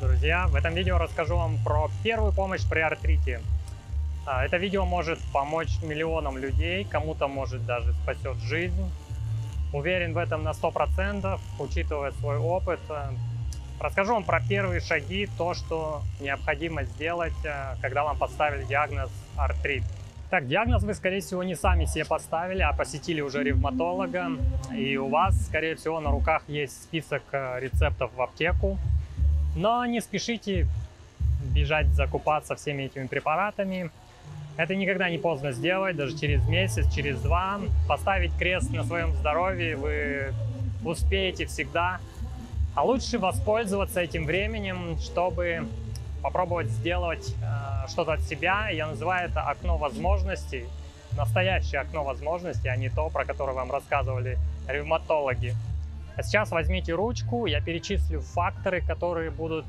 друзья! В этом видео расскажу вам про первую помощь при артрите. А, это видео может помочь миллионам людей, кому-то может даже спасет жизнь. Уверен в этом на 100%, учитывая свой опыт. А, расскажу вам про первые шаги, то, что необходимо сделать, а, когда вам поставили диагноз артрит. Так, диагноз вы, скорее всего, не сами себе поставили, а посетили уже ревматолога. И у вас, скорее всего, на руках есть список рецептов в аптеку. Но не спешите бежать закупаться всеми этими препаратами. Это никогда не поздно сделать, даже через месяц, через два. Поставить крест на своем здоровье вы успеете всегда. А лучше воспользоваться этим временем, чтобы попробовать сделать э, что-то от себя. Я называю это окно возможностей. Настоящее окно возможностей, а не то, про которое вам рассказывали ревматологи. А сейчас возьмите ручку, я перечислю факторы, которые будут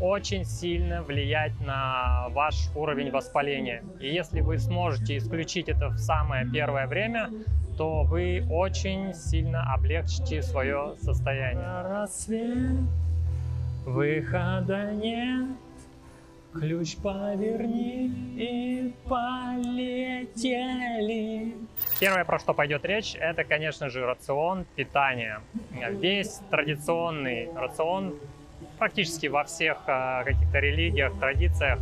очень сильно влиять на ваш уровень воспаления. И если вы сможете исключить это в самое первое время, то вы очень сильно облегчите свое состояние. Рассвет, выхода нет, ключ поверни и полетели. Первое, про что пойдет речь, это, конечно же, рацион питания. Весь традиционный рацион практически во всех э, каких-то религиях, традициях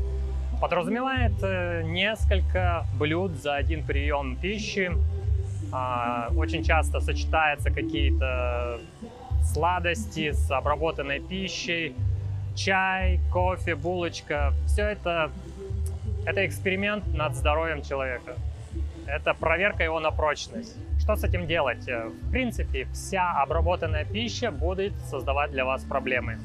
подразумевает э, несколько блюд за один прием пищи. А, очень часто сочетаются какие-то сладости с обработанной пищей, чай, кофе, булочка. Все это, это эксперимент над здоровьем человека. Это проверка его на прочность. Что с этим делать? В принципе, вся обработанная пища будет создавать для вас проблемы.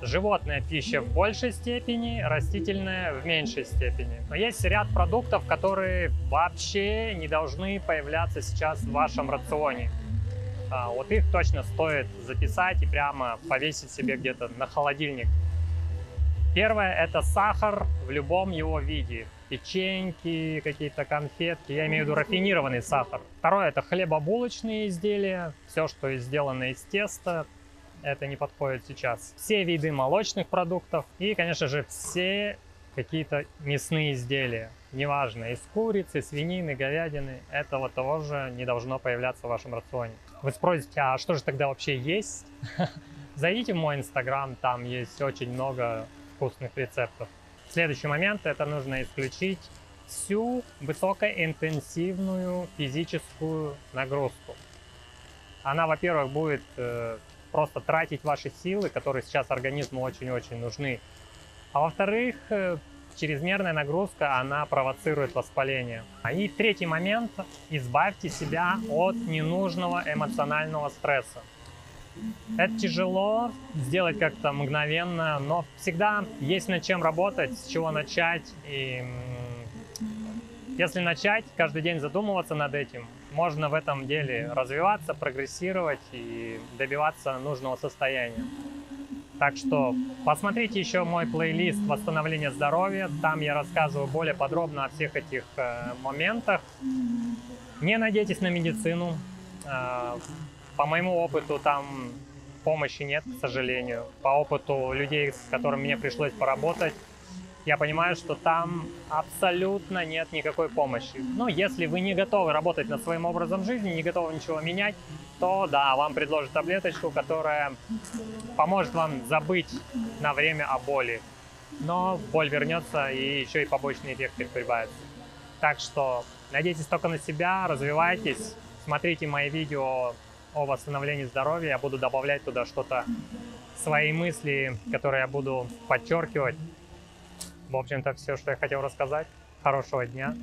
Животная пища в большей степени, растительная в меньшей степени. Но есть ряд продуктов, которые вообще не должны появляться сейчас в вашем рационе. А, вот их точно стоит записать и прямо повесить себе где-то на холодильник. Первое – это сахар в любом его виде. Печеньки, какие-то конфетки, я имею в виду рафинированный сахар. Второе – это хлебобулочные изделия, все, что сделано из теста, это не подходит сейчас. Все виды молочных продуктов и, конечно же, все какие-то мясные изделия. Неважно, из курицы, свинины, говядины, этого тоже не должно появляться в вашем рационе. Вы спросите, а что же тогда вообще есть? Зайдите в мой инстаграм, там есть очень много вкусных рецептов. Следующий момент, это нужно исключить всю высокоинтенсивную физическую нагрузку. Она, во-первых, будет э, просто тратить ваши силы, которые сейчас организму очень-очень нужны. А во-вторых, э, чрезмерная нагрузка, она провоцирует воспаление. И третий момент, избавьте себя от ненужного эмоционального стресса. Это тяжело сделать как-то мгновенно, но всегда есть над чем работать, с чего начать. И если начать каждый день задумываться над этим, можно в этом деле развиваться, прогрессировать и добиваться нужного состояния. Так что посмотрите еще мой плейлист восстановления здоровья. Там я рассказываю более подробно о всех этих э, моментах. Не надейтесь на медицину. Э, по моему опыту там помощи нет, к сожалению. По опыту людей, с которыми мне пришлось поработать, я понимаю, что там абсолютно нет никакой помощи. Ну, если вы не готовы работать над своим образом жизни, не готовы ничего менять, то да, вам предложат таблеточку, которая поможет вам забыть на время о боли. Но боль вернется и еще и побочные эффекты прибавятся. Так что надейтесь только на себя, развивайтесь, смотрите мои видео о восстановлении здоровья, я буду добавлять туда что-то, свои мысли, которые я буду подчеркивать. В общем-то, все, что я хотел рассказать. Хорошего дня.